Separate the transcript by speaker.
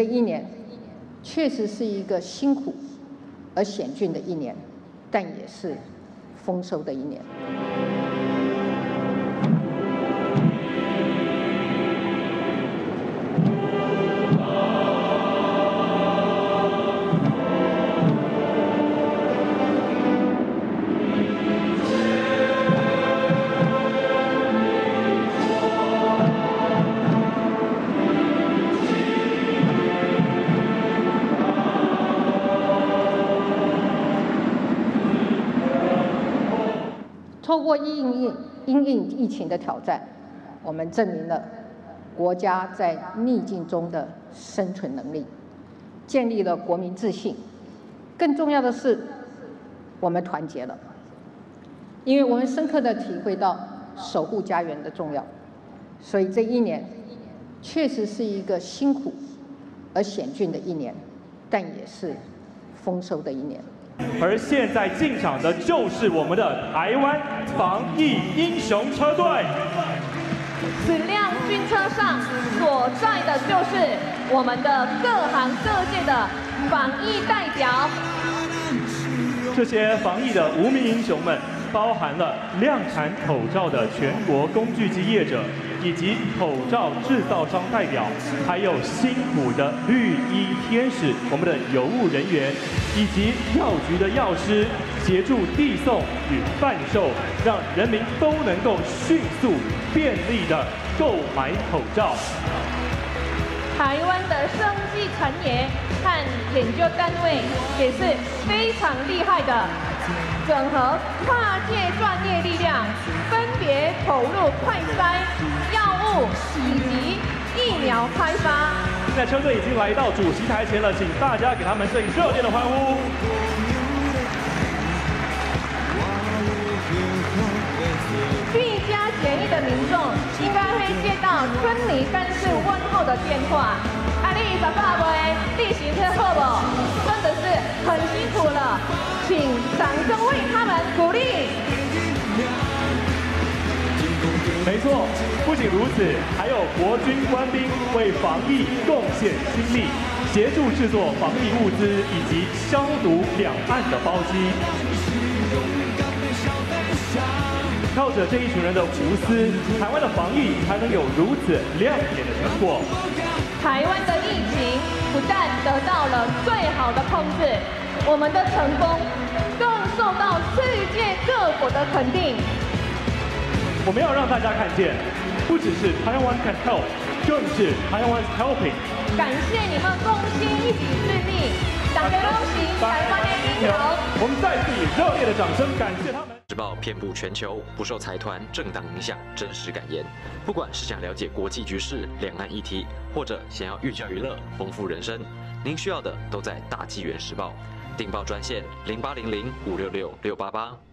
Speaker 1: 这一年确实是一个辛苦而险峻的一年，但也是丰收的一年。通过应应应应疫情的挑战，我们证明了国家在逆境中的生存能力，建立了国民自信。更重要的是，我们团结了，因为我们深刻的体会到守护家园的重要。所以这一年确实是一个辛苦而险峻的一年，但也是丰收的一年。
Speaker 2: 而现在进场的就是我们的台湾防疫英雄车队。
Speaker 3: 此辆军车上所载的就是我们的各行各业的防疫代表。
Speaker 2: 这些防疫的无名英雄们，包含了量产口罩的全国工具机业者。以及口罩制造商代表，还有辛苦的绿衣天使，我们的邮务人员，以及药局的药师，协助递送与贩售，让人民都能够迅速、便利的购买口罩。
Speaker 3: 台湾的生技产业和研究单位也是非常厉害的，整合跨界专业力量，分别投入快筛。以及疫苗开发。
Speaker 2: 现在车队已经来到主席台前了，请大家给他们最热烈的欢呼。
Speaker 3: 居家检疫的民众应该会接到村里干事问候的电话。啊，你十八岁，地形车好不？真的是很辛苦了，请掌声为他们鼓励。
Speaker 2: 没错，不仅如此，还有国军官兵为防疫贡献心力，协助制作防疫物资以及消毒两岸的包机。靠着这一群人的无私，台湾的防疫才能有如此亮眼的成果。
Speaker 3: 台湾的疫情不但得到了最好的控制，我们的成功更受到世界各国的肯定。
Speaker 2: 我们要让大家看见，不只是台湾 can help，更是台湾 helping。
Speaker 3: 感谢你们共心一己之力，大家恭喜台湾的英雄。
Speaker 2: 我们再次以热烈的掌声感谢他们。
Speaker 4: 时报遍布全球，不受财团、政党影响，真实感言。不管是想了解国际局势、两岸议题，或者想要寓教于乐、丰富人生，您需要的都在大纪元时报。订报专线零八零零五六六六八八。